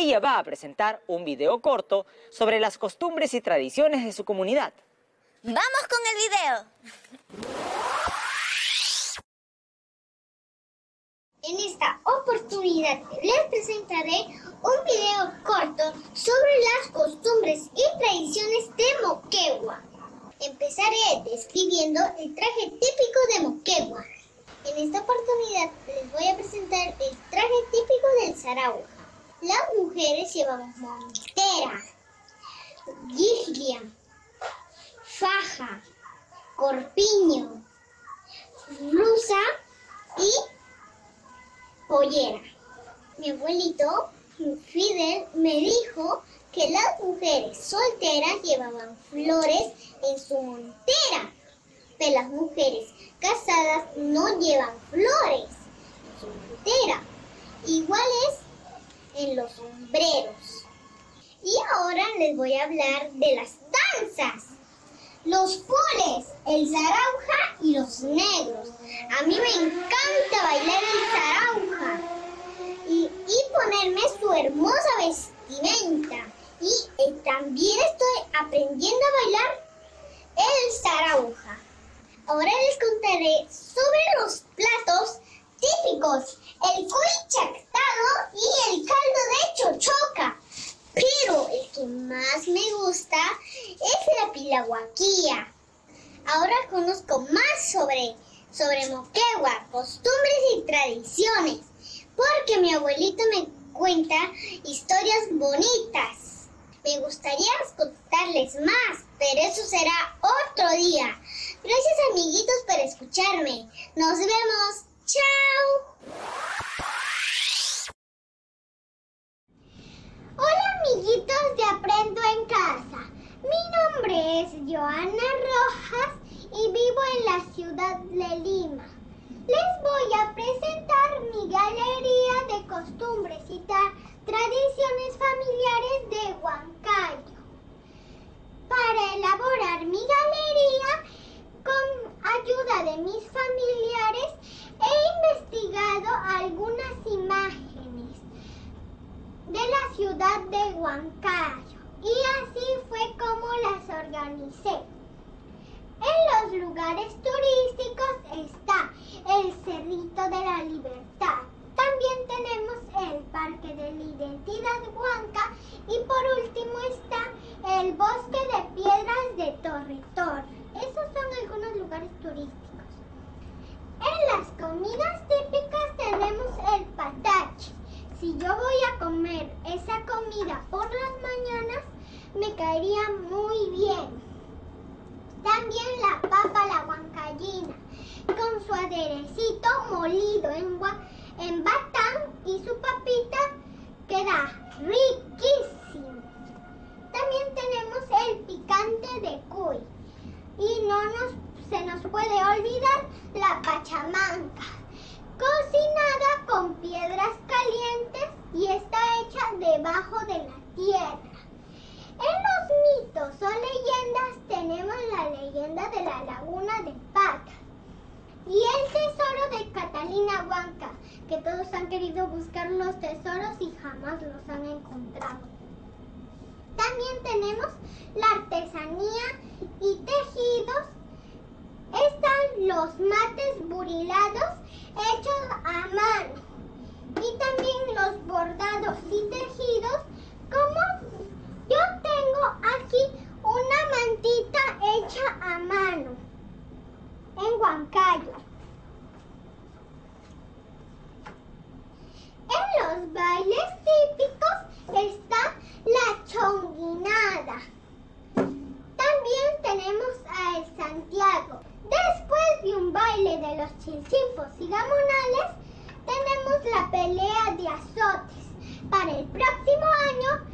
ella va a presentar un video corto sobre las costumbres y tradiciones de su comunidad. ¡Vamos con el video! En esta oportunidad les presentaré un video corto sobre las costumbres y tradiciones de Moquegua. Empezaré describiendo el traje típico de Moquegua. En esta oportunidad les voy a presentar el traje típico del Saragua. Las mujeres llevan montera, guirlia, faja, corpiño, blusa y pollera. Mi abuelito Fidel me dijo que las mujeres solteras llevaban flores en su montera, pero las mujeres casadas no llevan flores en su montera. Igual es los sombreros. Y ahora les voy a hablar de las danzas. Los poles, el zarauja y los negros. A mí me encanta bailar el zarauja y, y ponerme su hermosa vestimenta. Y eh, también estoy aprendiendo a bailar el zarauja. Ahora les contaré sobre los platos típicos, el cuy y el caldo de chochoca. Pero el que más me gusta es la pilahuaquía. Ahora conozco más sobre, sobre Moquegua, costumbres y tradiciones, porque mi abuelito me cuenta historias bonitas. Me gustaría contarles más, pero eso será otro día. Gracias amiguitos por escucharme. Nos vemos. ¡Chao! Hola amiguitos de Aprendo en Casa. Mi nombre es Joana Rojas y vivo en la ciudad de Lima. Les voy a presentar mi galería de costumbres y tradiciones familiares de Huancayo. Para elaborar mi galería, con ayuda de mis familiares, he investigado algunas imágenes de la ciudad de Huancayo y así fue En los lugares turísticos está el Cerrito de la Libertad. También tenemos el Parque de la Identidad Huanca y por último está el Bosque de Piedras de Torre Torre. Esos son algunos lugares turísticos. En las comidas típicas tenemos el patache. Si yo voy a comer esa comida por las mañanas, me muy bien. También la papa la huancallina, con su aderecito molido en, en batán y su papita queda riquísimo. También tenemos el picante de cuy y no nos, se nos puede olvidar la pachamanca, cocinada con piedras calientes y está hecha debajo de la tierra. En los mitos o leyendas tenemos la leyenda de la laguna de Pata y el tesoro de Catalina Huanca, que todos han querido buscar los tesoros y jamás los han encontrado. También tenemos la artesanía y tejidos. Están los mates burilados hechos a mano. Y también los bordados y tejidos como yo tengo aquí una mantita hecha a mano en Huancayo. En los bailes típicos está la chonguinada. También tenemos a El Santiago. Después de un baile de los chinchimpos y gamonales, tenemos la pelea de azotes. Para el próximo año